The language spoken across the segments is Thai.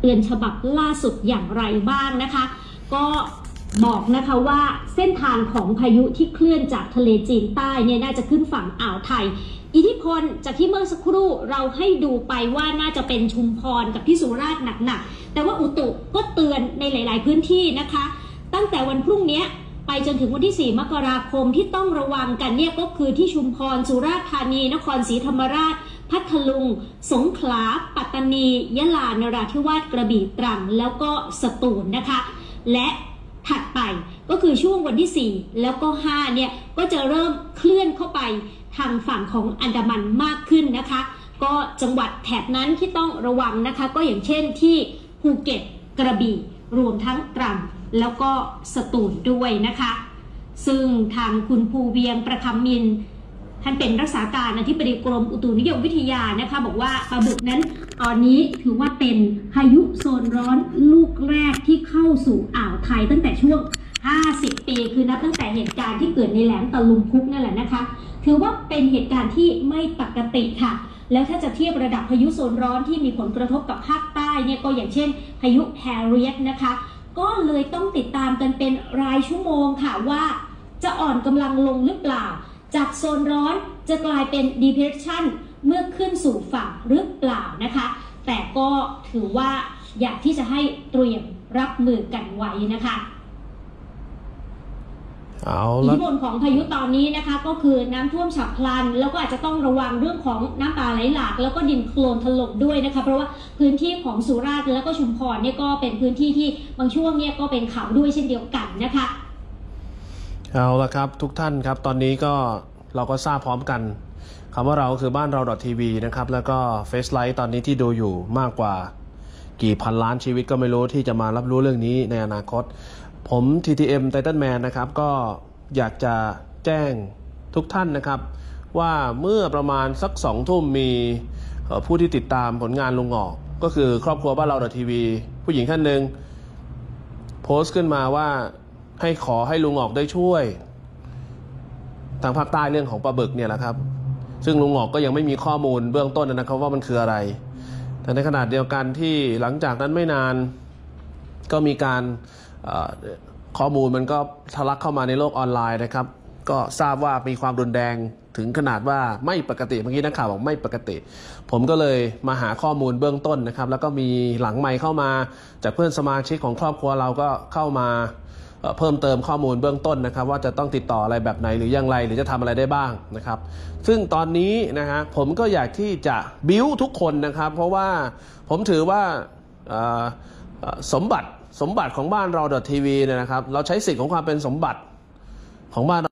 เตือนฉบับล่าสุดอย่างไรบ้างนะคะ ก็บอกนะคะว่าเส้นทางของพายุที่เคลื่อนจากทะเลจีนใต้เนี่ยน่าจะขึ้นฝั่งอ่าวไทย อิทธิพลจากที่เมื่อสักครู่เราให้ดูไปว่าน่าจะเป็นชุมพรกับที่สุราษฎร์หนักๆ แต่ว่าอุตุก็เตือนในหลาย ๆ พื้นที่นะคะ ตั้งแต่วันพรุ่งนี้ไปจนถึงวันที่ 4 มกราคมที่ต้องระวังกันเนี่ยก็คือที่ชุมพรสุราษฎร์ธานี นครศรีธรรมราช พัทลุง สงขลา ปัตตานี ยะลานราธิวาสกระบี่ตรัง แล้วก็สตูลนะคะ และถัดไปก็คือช่วงวันที่ 4 แล้วก็ 5 เนี่ย ก็จะเริ่มเคลื่อนเข้าไปทางฝั่งของอันดามันมากขึ้นนะคะ ก็จังหวัดแถบนั้นที่ต้องระวังนะคะ ก็อย่างเช่นที่ภูเก็ตกระบี่รวมทั้งตรังแล้วก็สตูลด้วยนะคะ ซึ่งทางคุณภูเวียงประคำมิน ท่านเป็นรักษาการอธิบดีกรมอุตุนิยมวิทยานะคะบอกว่าปลาบึกนั้นตอนนี้ถือว่าเป็นพายุโซนร้อนลูกแรกที่เข้าสู่อ่าวไทยตั้งแต่ช่วง 50 ปี คือนับตั้งแต่เหตุการณ์ที่เกิดในแหลมตะลุมพุกนั่นแหละนะคะ ถือว่าเป็นเหตุการณ์ที่ไม่ปกติค่ะ แล้วถ้าจะเทียบระดับพายุโซนร้อนที่มีผลกระทบกับภาคใต้เนี่ยก็อย่างเช่น พายุแฮร์เรียตนะคะ ก็เลยต้องติดตามกันเป็นรายชั่วโมงค่ะว่าจะอ่อนกำลังลงหรือเปล่า จากโซนร้อนจะกลายเป็น depression เมื่อขึ้นสู่ฝั่งหรือเปล่านะคะ แต่ก็ถือว่าอยากที่จะให้เตรียมรับมือกันไว้นะคะเอาอิทละธิพลของพายุตอนนี้นะคะ ก็คือน้ำท่วมฉับพลัน แล้วก็อาจจะต้องระวังเรื่องของน้ำป่าไหลหลาก แล้วก็ดินโคลนถล่มด้วยนะคะ เพราะว่าพื้นที่ของสุราษฎร์แล้วก็ชุมพรเนี่ยก็เป็นพื้นที่ที่บางช่วงเนี่ยก็เป็นเขาด้วยเช่นเดียวกันนะคะ เอาละครับทุกท่านครับตอนนี้ก็เราก็ทราบพร้อมกันคำว่าเราคือบ้านเรา .tv นะครับ แล้วก็เฟซไลท์ตอนนี้ที่ดูอยู่มากกว่า กี่พันล้านชีวิตก็ไม่รู้ที่จะมารับรู้เรื่องนี้ในอนาคต ผม TTM Titan Man นะครับก็อยากจะแจ้งทุกท่านนะครับ ว่าเมื่อประมาณสักสองทุ่มมีผู้ที่ติดตามผลงานลุงออก ก็คือครอบครัวบ้านเรา .tv ผู้หญิงท่านหนึ่งโพสต์ขึ้นมาว่า ให้ขอให้ลุงออกได้ช่วย ทางภาคใต้เรื่องของปลาบึกเนี่ยแหละครับ ซึ่งลุงออกก็ยังไม่มีข้อมูลเบื้องต้นนะครับว่ามันคืออะไร แต่ในขณะเดียวกันที่หลังจากนั้นไม่นานก็มีการข้อมูลมันก็ทะลักเข้ามาในโลกออนไลน์นะครับ ก็ทราบว่ามีความรุนแรงถึงขนาดว่าไม่ปกติเมื่อกี้นักข่าวบอกไม่ปกติ ผมก็เลยมาหาข้อมูลเบื้องต้นนะครับ แล้วก็มีหลังไมค์เข้ามา จากเพื่อนสมาชิกของครอบครัวเราก็เข้ามา เพิ่มเติมข้อมูลเบื้องต้นนะครับ ว่าจะต้องติดต่ออะไรแบบไหนหรืออย่างไรหรือจะทำอะไรได้บ้างนะครับ ซึ่งตอนนี้นะฮะผมก็อยากที่จะบิ้วทุกคนนะครับ เพราะว่าผมถือว่าสมบัติสมบัติของบ้านเราดอทีวีเนี่ยนะครับ เราใช้สิทธิ์ของความเป็นสมบัติของบ้านเรา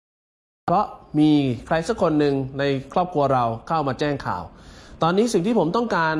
เพราะมีใครสักคนหนึ่งในครอบครัวเราเข้ามาแจ้งข่าว ตอนนี้สิ่งที่ผมต้องการ